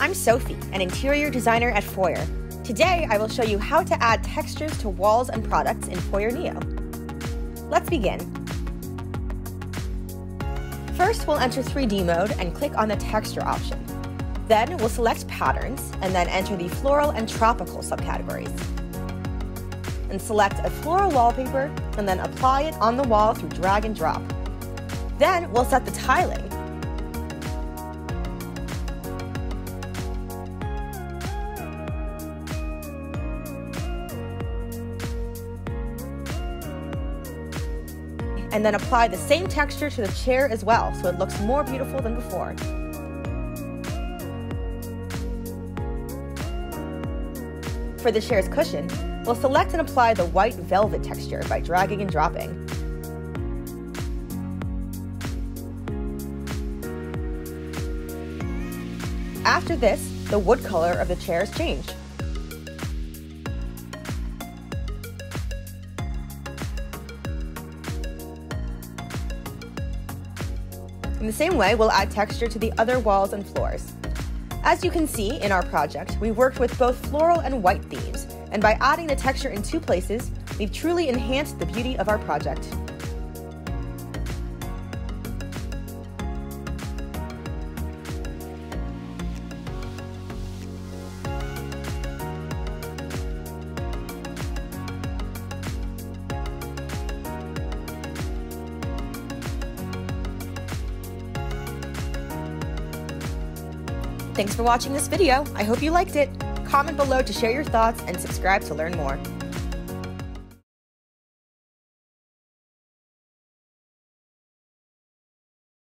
I'm Sophie, an interior designer at Foyr. Today, I will show you how to add textures to walls and products in Foyr Neo. Let's begin. First, we'll enter 3D mode and click on the texture option. Then we'll select patterns and then enter the floral and tropical subcategories. And select a floral wallpaper and then apply it on the wall through drag and drop. Then we'll set the tiling and then apply the same texture to the chair as well so it looks more beautiful than before. For the chair's cushion, we'll select and apply the white velvet texture by dragging and dropping. After this, the wood color of the chair is changed. In the same way, we'll add texture to the other walls and floors. As you can see in our project, we worked with both floral and white themes, and by adding the texture in two places, we've truly enhanced the beauty of our project. Thanks for watching this video. I hope you liked it. Comment below to share your thoughts and subscribe to learn more.